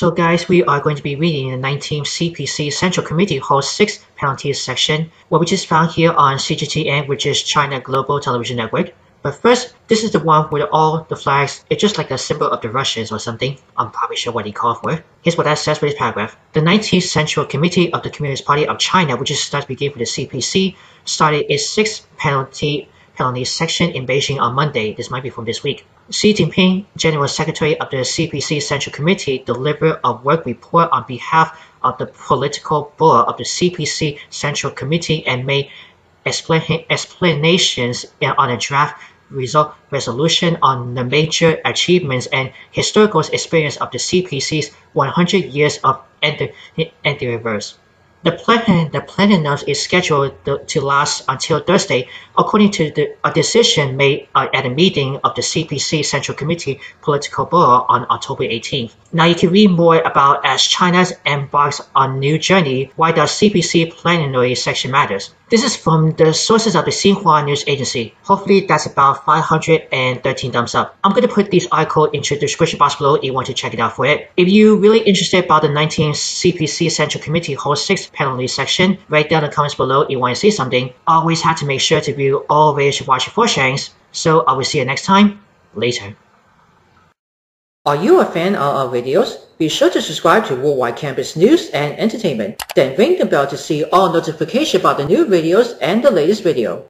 So guys, we are going to be reading the 19th CPC Central Committee Hall 6 penalties section, which is found here on CGTN, which is China Global Television Network. But first, this is the one with all the flags. It's just like a symbol of the Russians or something. I'm probably sure what he called for. Here's what that says for this paragraph. The 19th Central Committee of the Communist Party of China, which is starts begin with the CPC, started its sixth penalty penalty section in Beijing on Monday. This might be from this week. Xi Jinping, General Secretary of the CPC Central Committee, delivered a work report on behalf of the political board of the CPC Central Committee and made explanations on a draft resolution on the major achievements and historical experience of the CPC's 100 years of endeavors. The plan, the planning note is scheduled to last until Thursday, according to the, a decision made uh, at a meeting of the CPC Central Committee Political Board on October 18th. Now you can read more about as China embarks on new journey, why the CPC planning plenary section matters. This is from the sources of the Xinhua News Agency. Hopefully that's about 513 thumbs up. I'm going to put this article into the description box below if you want to check it out for it. If you're really interested about the 19th CPC Central Committee Hall 6 penalty section, write down in the comments below if you want to see something. Always have to make sure to view all videos watch before sharing. So I will see you next time. Later. Are you a fan of our videos? Be sure to subscribe to Worldwide Campus News and Entertainment. Then ring the bell to see all notifications about the new videos and the latest video.